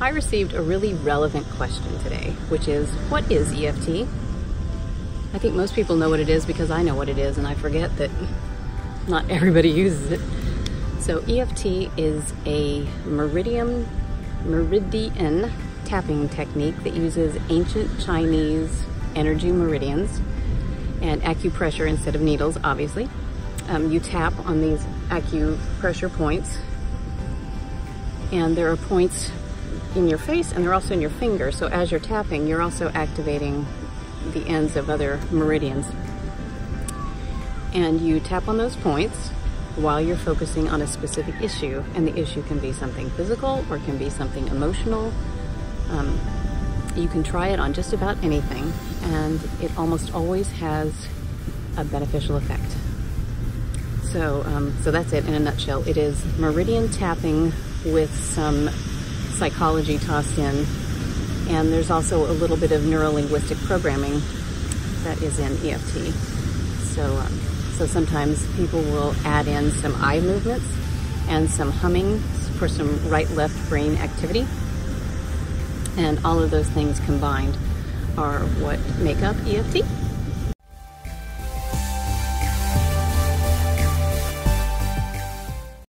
I received a really relevant question today, which is what is EFT? I think most people know what it is because I know what it is and I forget that not everybody uses it. So EFT is a meridian meridian tapping technique that uses ancient Chinese energy meridians and acupressure instead of needles, obviously. Um, you tap on these acupressure points and there are points in your face and they're also in your finger. So as you're tapping, you're also activating the ends of other meridians. And you tap on those points while you're focusing on a specific issue. And the issue can be something physical or can be something emotional. Um, you can try it on just about anything and it almost always has a beneficial effect. So, um, so that's it in a nutshell. It is meridian tapping with some psychology tossed in. And there's also a little bit of neuro-linguistic programming that is in EFT. So, um, so sometimes people will add in some eye movements and some humming for some right-left brain activity. And all of those things combined are what make up EFT.